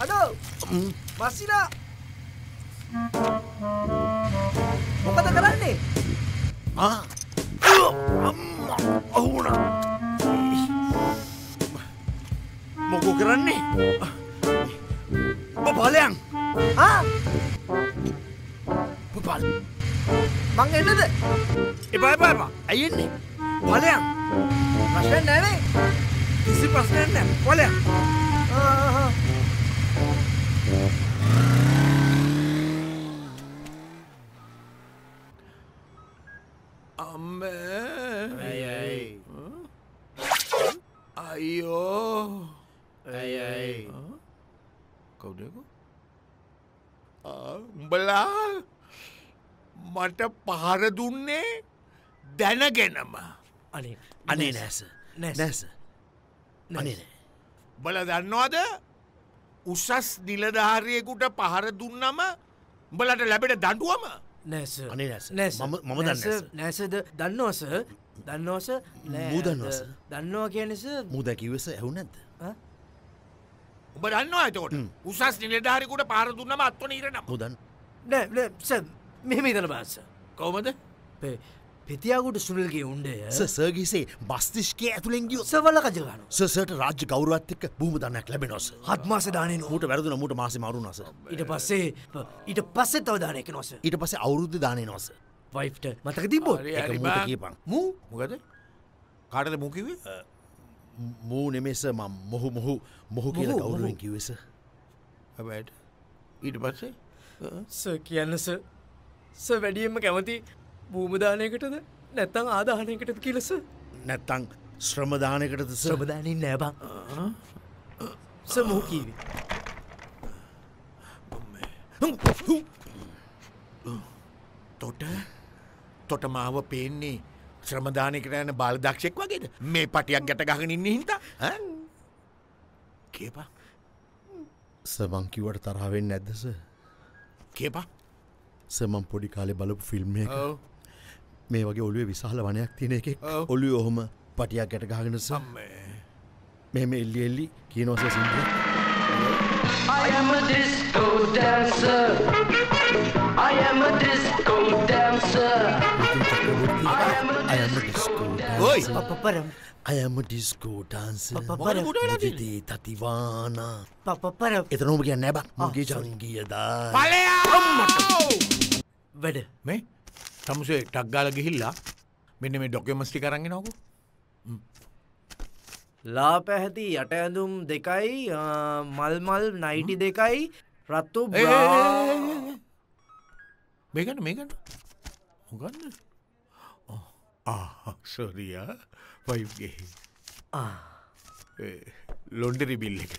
අඩෝ මස්සිලා මොකද කරන්නේ ඔහුන මොකෝ කරන්නේ? බලයන්. ආ? පල් මං එන්නද? එබා එපාපා ඇයෙන්නේ බලයන්. ප්‍රශ්න නැනේ කිසි ප්‍රශ්නයන්න පොලයන් අම්ම. ඇයි අයියෝ ඇයි කවුදක උඹලා මට පහර දුන්නේ දැනගෙනම අනේ අනේ නෑස නැස. බල දන්නවාද උසස් නිලධාරයෙකුට පහර දුන්නම උඹලට ලැබෙන දඩුවම නැස අනේ නැස. මම- දන්නේ නැස. නැසද දන්නවස දන්නවස මූ දන්නවස? දන්නවා කියනෙස මුද කිවස ඇහු නැද්ද උඹ දන්නවා ඇතකොට උසස් නිලධාරිකුට පාර දුන්නම අත්වන ඉරනම් මුදන් නෑ මෙහෙම ඉතන බාස කවමද පෙතියාකුට සුනල්ගේ උන්ඩය සර්ගිසේ බස්තිෂ්කය ඇතුළෙන් ගිය සවල කජගන සසට රාජ්‍ය ගෞරවත් එක්ක බූම දන්නක් ලැබෙනොස හත්මාස දානන මට වැරදුන මුට මාස මරුණස ඊට පස්සේ ඊට පස්සෙත් අවධානයක නොස ඊට පස අවුරුද්ධ දානය නොස වයිෆ්ට මතක තිබෝ බා. කියපන්. මූ? මොකද? කාටද මුකිවේ මූ නෙමෙස ම මොහු මොහු මොහු කියල ගෞරුවෙන්. කිවස ඇබට ඊට පස්සේ ස කියන්නස ස වැඩියෙන්ම කැමති භූමදානයකටද නැත්තං ආදාහනයකටද කියලස නැත්තං ශ්‍රමදානකටද ස ප්‍රබධානින් නෑබං ස මොහකීවි තොට තොට මාව පේන්නේ ශ්‍රමධානකට යන බාලදක්ෂෙක් වගේද? මේ පටියක් ගැට ගහන ඉන්න හින්ත කියපා සමංකිවට තරාවෙන් නැද්දස කියපා සමම් පොඩි කාලෙ බලපු ෆිල්ම් එක. මේ වගේ ඔලුවේ විශාල වනයක් තියෙන එක ඔව්. ඔලු ඔහොම පටියක් ගැට ගහගෙනස මෙම එල්ලි එල්ලි කියනෝස සිින්දිය I am a disco dancer. I am a disco dancer. I am a I am disco ඔයි පපරම් අයම ඩිස්කෝ ටාන්ස පපරම් මුදේ තතිවානා පපරම් එතනොම කිය නැබ මගේ ජංගියදා වැඩ මේ තමුසේ ටක්ගාල ගිහිල්ලා මෙන්න මේ ඩොකමස්ටි කරන්න නොකු ලා පැහැති යට ඇඳුම් දෙකයි ආ, මල්මල් නයිටි දෙකයි රත්තු මේකට මේකට මොගන්න සොරියා වයිගේ ලොන්ඩරි බිල්ල එක.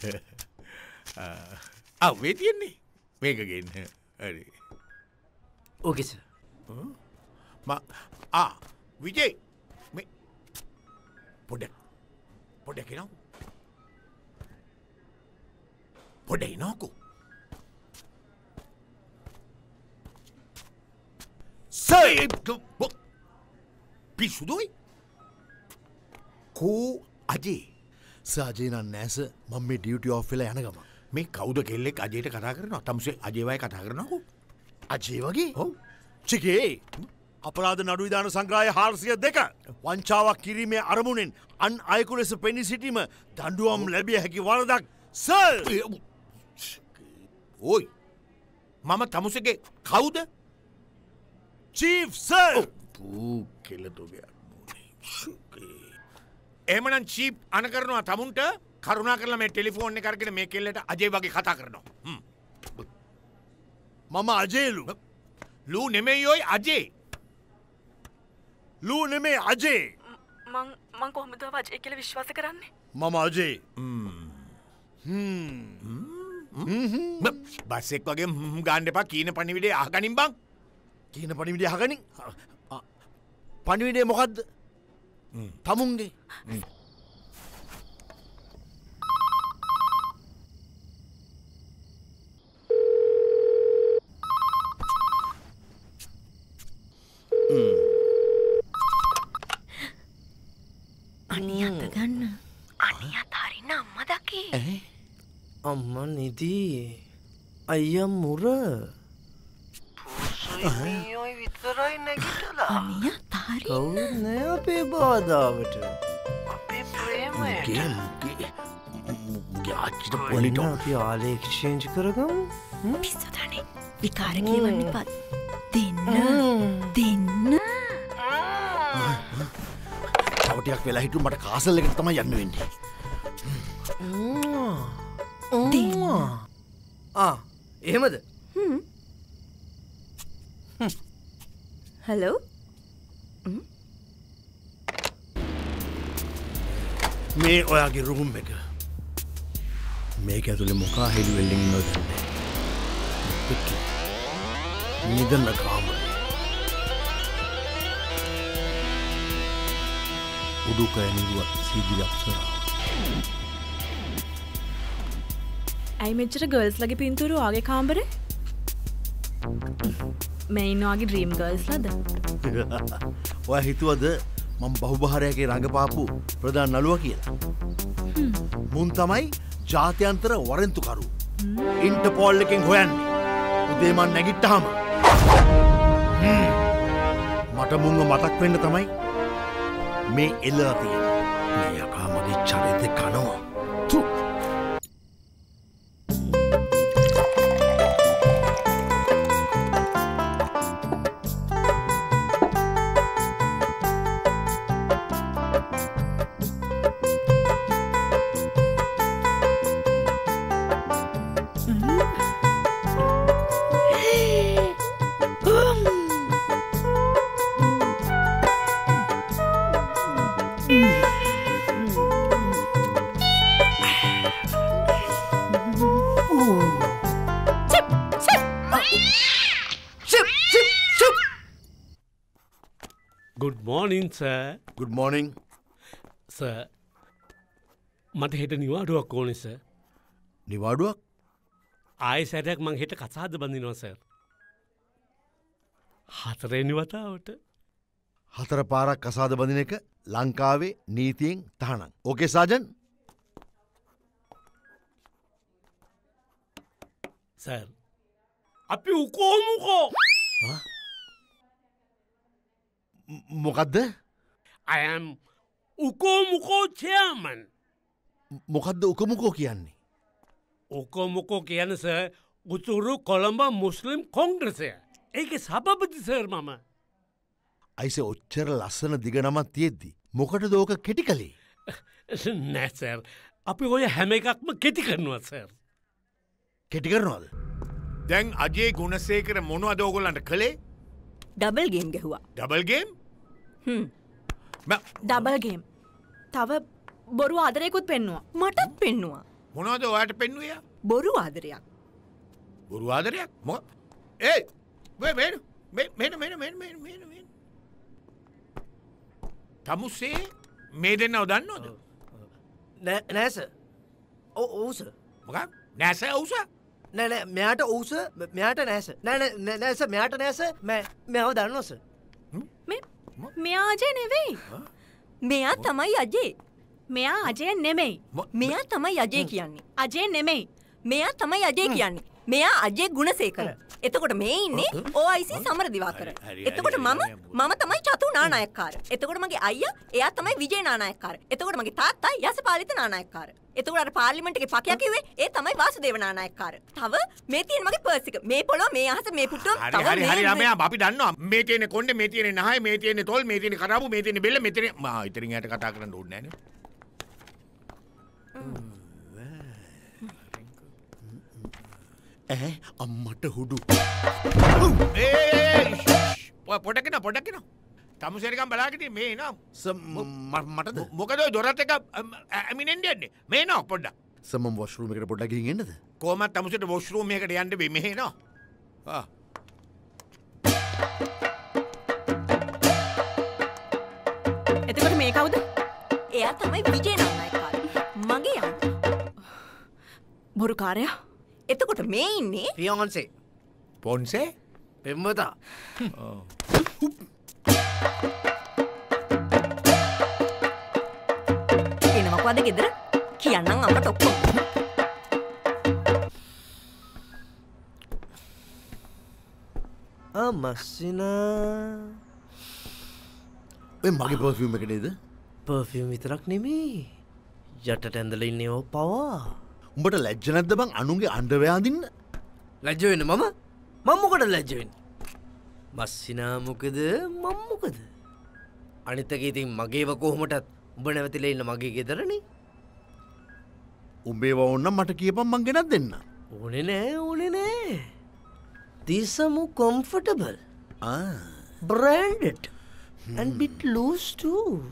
අවේ තියෙන්නේ මේක ගන්න හරි ඕකෙස විජයි පොඩ පොඩ කෙනව පොඩයි නෝකු සයි පිස්සුදුයි කෝ අජේ? සාජයනන් නෑස මම මේ ඩියුටිය ඔෆ් වෙලා යනගම මේ කෞද කෙල්ලෙක් අජයට කතා කරන තම්සේ අජේවය කතා කරනකු අජේ වගේ? හෝ චිකේ! අපරාධ නඩු විධාන සංග්‍රහය හාර්සිය දෙක. වංචාවක් කිරීමේ අරමුණෙන් අන් අයකු ලෙස පෙනි සිටීම දඩුවම් ලැබිය හැකි වරදක් සල් ඕයි මම තමුසගේ කවුද? චීෆ් සල් පූ කෙලතුගයක් එමනන් චීප් අන කරනවා තමුන්ට කරුණා කරලා මේ ටෙලිෆෝන් එක කරගෙන මේ කෙල්ලට අජේ වගේ කතා කරනවා. මම අජේලු ලූ. නෙමෙයියොයි අජේ. ලූ නෙමේ අජේ. මං මං කොහොමද වජය කියල විශ්වාස කරන්නේ? මම අජේ. බස්සෙක් වගේ ගාන්ඩ එපා. කීන පනිවිඩේ ආගනින් බං. කියන පනිවිඩිය හගනින් පණිවිඩේ මොකක්ද තමුන්ගේ. අනි අත ගන්න. අනි අතාරින්න අම්ම දකි. අම්ම නිදී. අයිය මුර. පූසයි විතරයි නැගිටලා අනියත් අතහරි කවුත් නෑ අපේ බාධාවට. අපේ ප්‍රේමයට ආච්චිට ඔන්න පොලිට අපි ආලේක්ෂේංජි කරගමු. පිස්සදනේ. විකාර කියවන්න පත් දෙන්න. දෙන්න. තවටයක් වෙලා හිටු මට කාසල් එකට තම යන්න වෙන්නේ. ආ. එහෙමද? හලෝ මේ ඔයාගේ රුහුම් එක. මේක ඇතුළේ මොකා හෙඩි වෙල්ලිින් නොදන්න නිදන්න කාමරේ උඩුකය නිරුවත් සීදිලි අප්සරාව ඇයි මෙච්චර ගර්ල්ස් ලගේ පින්තුරු ආගේ කාම්බරේ මෙයින්වාගේ ඩ්‍රීම් ගර්ල්ස් ලද? ඔය හිතුවද මං බහුභාරයගේ රඟපාපු ප්‍රධාන නළුව කියලා? මුන් තමයි ජාත්‍යන්තර වරෙන්තුකරු. ඉන්ට පෝල් එකෙන් හොයන්නේ. උදේමන් නැගිට්ටහම මට මුංග මතක් වෙන්න තමයි මේ එල්ලලා තියෙන මේ යකා මගේ චරිත කනවා. තු මෝනින් සෑ ගුඩ් මෝනිින් ස මට හෙට නිවාඩුවක් ඕනෙස නිවාඩුවක්? ආය සැරයක් මං හෙට කසාද බඳිනවසර් හතරෙනි වතාවට හතර පාරක් කසාද බඳින එක ලංකාවේ නීතියෙන් තහනම්. ඕකේ සාජන් සැර් අපි උකෝමුකෝ මොකක්ද අයම් උකෝමුකෝ චයාමන් මොකක්ද උකමුකෝ කියන්නේ? ඕකෝමුකෝ කියනස උතුරු කොළඹ මුස්ලිම් කොංග්‍රසය ඒක සභපති සර් මම. අයිස ඔච්චර ලස්සන දිගනමත් තියෙද්දි මොකට දෝක කෙටි කළේ? නැසර් අපි ඔය හැම එකක්ම කෙටි කරනවා සර් කෙටි කරනවාද? දැන් අජේ ගුණසේකර මොනවද ඕගොල්ලන්ට කළේ ඩබල් ගේම් ගැහවා. ඩබල්ගේම් ඩබල්ගේම් තව බොරු ආදරයකුත් පෙන්නවා. මටත් පෙන්නවා. මොනවද ඔයාට පෙන්වය බොරු ආදරයක්. බොරු ආදරයක්? මො ඒ මෙන මෙන මෙන මෙන මෙන මෙන තමුසේ මේ දෙන්නව දන්නවද නෑස ඔවුස මොක නැස ඔවුස නැනෑ මෙයාට ඔවුස මෙයාට නෑස. නෑස මෙයාට නෑස මෙව දන්නවස මෙයා අජය නෙවෙයි. මෙයා තමයි අජේ. මෙයා අජය නෙමෙයි. මෙයා තමයි අජේ කියන්නේ. අජය නෙමෙයි. මෙයා තමයි අජේ කියන්නේ. මෙයා අජේ ගුණසේකර එතකොට මේ ඉන්නේ ඕයිසි සමර දිවා කර එතකොට මම මම තමයි චතු නානායක්කාර. එතකොට මගේ අයිය එයා තමයි විජේ නානායක්කාර. එතකොට මගේ තාත්තා යස පාලිත නානායක්කාර. එතකොට අර පාර්ලිමේන්තුවේ පකයා කිව්වේ ඒ තමයි වාසුදේව නානායක්කාර. තව මේ තියෙන මගේ පර්ස් එක. මේ පොළොව මේ අහස මේ හරි තව හරි හරි ළමයා අපි දන්නවා. මේ තියෙන කොණ්ඩේ මේ තියෙන නහය මේ තියෙන තොල් මේ තියෙන කරාබු මේ තියෙන බෙල්ල මෙතන මා ඉතින් යට කතා කරන්න ඕනේ නැහැ ඇ අම්මට හුඩු. නේ ඒ පොඩක්ගෙන පොඩක්ගෙන තමුසේරිකම් බලාගට මේ නම් මටද? මොකද දොරත් එක ඇමිනෙන්ඩ යන්නේ? මේ නෝ පොඩ්ඩ සමම් වශ්රුම එකට පොඩ්ඩකින් එන්නද? කෝමත් තමුසට වොශ්රූමයකට යන්න බේ මෙහේ නවා එතකොට මේ කවුද? එයා තමයි විජේ නානායක්කාර මගේ අම්මා. බොරු කාරයා එතකොට මේ ඉන්නේ? ෆියෝන්සේ. පොන්සේ? පෙම්වතා. එනවා දක්වාද ගෙදර? කියන්නම් අපට ඔක්කොම. මස්සිනා ඔය මගේ පර්ෆියම් එක නේද? පර්ෆියම් විතරක් නෙමේ යටට ඇඳල ඉන්නේ ඕ පවා උඹට ලැජ්ජ නැද්ද බං? අනුන්ගේ අන්ඩවයාදින්න ලැජ්ජවෙන්න මම? මම්මොකට ලැජ්ජවෙන් මස්සිනාමොකද මම්මොකද අනිතක ඉතින් මගේව කොහොමටත් උඹ නැවතිල ඉන්න මගේ ගෙදරනේ. උඹේ ඔන්න මට කියපම් මං ගෙනත් දෙන්න. ඕනෙ නෑ ඕනෙ නෑ. තිසමු කොම්ෆටබල් and bit loose too.